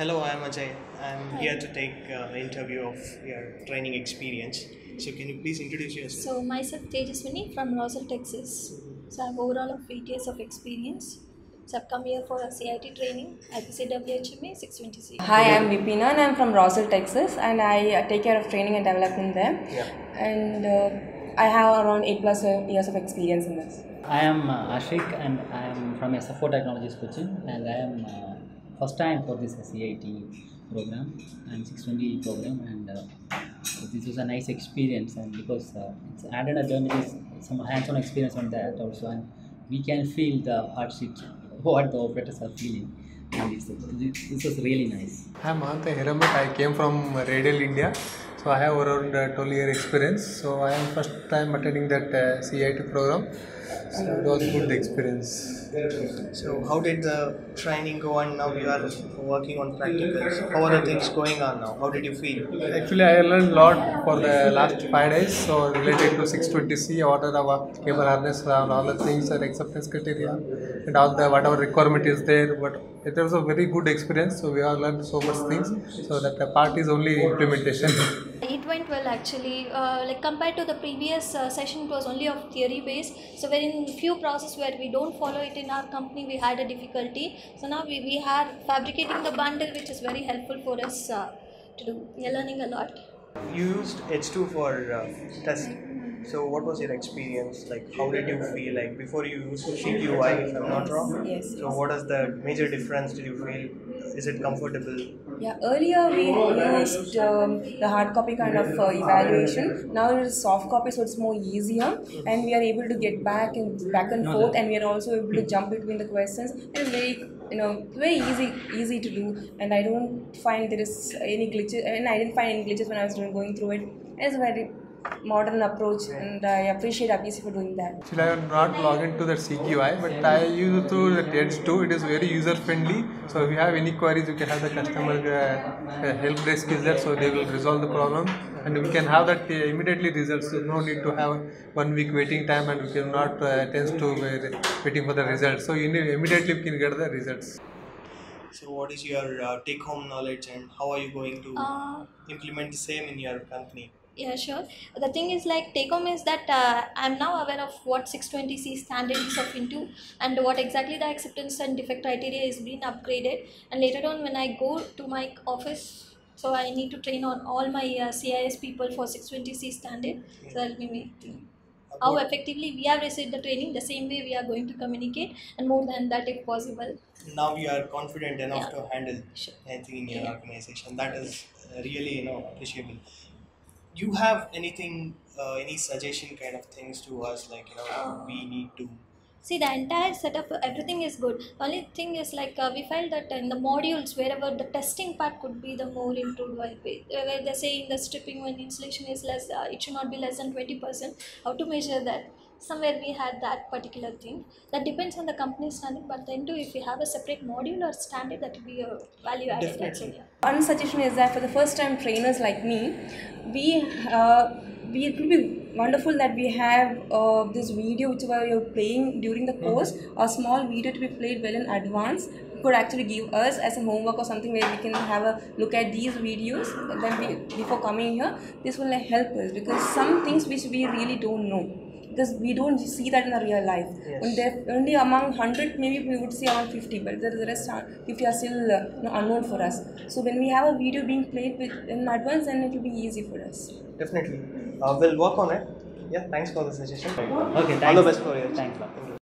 Hello, I am Ajay. I'm here to take uh, interview of your training experience. So, can you please introduce yourself? So myself Tejaswini from Rossell Techsys. So I have overall of eight years of experience. So I've come here for a CIT training, IPCWHMA 620C. Hi, I'm Vipina and I'm from Rossell Techsys, and I uh, take care of training and development there. Yeah. And uh, I have around 8 plus uh, years of experience in this. I am uh, Ashik and I am from SFO Technologies Cochin and I am uh, first time for this CIT program and 620 program and uh, this was a nice experience and because uh, it's added a journalist some hands-on experience on that also and we can feel the hardship what the operators are feeling and this was really nice. I'm Mahanta Hiremath. I came from Radiall India. So I have around uh, 12 year experience. So I am first time attending that uh, CIT program. So it was good experience. So, how did the training go on? Now you are working on practicals. How are the things going on now? How did you feel? Actually, I learned a lot for the last five days. So related to 620C, what are the cable harness and all the things and acceptance criteria and all the whatever requirement is there. But it was a very good experience. So we have learned so much things. So that the part is only implementation. Went well actually. Uh, like compared to the previous uh, session, it was only of theory based. So wherein few process where we don't follow it in our company, we had a difficulty. So now we, we are fabricating the bundle, which is very helpful for us uh, to do. We are learning a lot. You used Edge 2 for uh, test. So, what was your experience? Like, how did you feel? Like before you used CQI, if I'm not wrong. Yes. So, what is the major difference? Did you feel? Is it comfortable? Yeah, earlier we used um, the hard copy kind of uh, evaluation. Now it is soft copy, so it's more easier, and we are able to get back and back and forth, and we are also able to jump between the questions. It's very, you know, very easy, easy to do, and I don't find there is any glitches, and I didn't find any glitches when I was doing, going through it. It's very modern approach, and I appreciate IPC for doing that. Actually, I have not logged into that CQI, but I use through the Edge 2. It is very user friendly. So if you have any queries, you can have the customer uh, uh, help desk is there, so they will resolve the problem, and we can have that uh, immediately results. So no need to have one week waiting time, and we cannot uh, tends to waiting for the results. So immediately we can get the results. So, what is your uh, take-home knowledge, and how are you going to Uh, implement the same in your company? Yeah, sure. The thing is like take home is that uh, I'm now aware of what 620C standard is of into and what exactly the acceptance and defect criteria is being upgraded. And later on, when I go to my office, so I need to train on all my uh, CIS people for 620C standard. So that'll be me. How effectively we have received the training, the same way we are going to communicate, and more than that if possible. now you are confident enough Yeah. to handle Sure. anything in your Yeah. organization that is uh, really you know appreciable you have anything uh, any suggestion kind of things to us like you know Uh, we need to See, the entire setup, everything is good. Only thing is like uh, we felt that in the modules, wherever the testing part could be the more improved. Where where they say in the stripping when insulation is less, uh, it should not be less than twenty percent. How to measure that? Somewhere we had that particular thing. That depends on the company standard. But then too, if we have a separate module or standard, that would be a value added. That's Definitely. One suggestion is that for the first time trainers like me, we uh, we it would be wonderful that we have uh, this video which were you're playing during the course, a small video to be played well in advance. Could actually give us as a homework or something where we can have a look at these videos then we, before coming here. This will like, help us because some things which we really don't know because we don't see that in the real life. Yes. Only among 100 maybe we would see around 50 but the rest are, 50 are still uh, you know, unknown for us so when we have a video being played with in advance then it will be easy for us definitely Uh, we'll work on it yeah thanks for the suggestion Okay, thanks. all the best for you. Thanks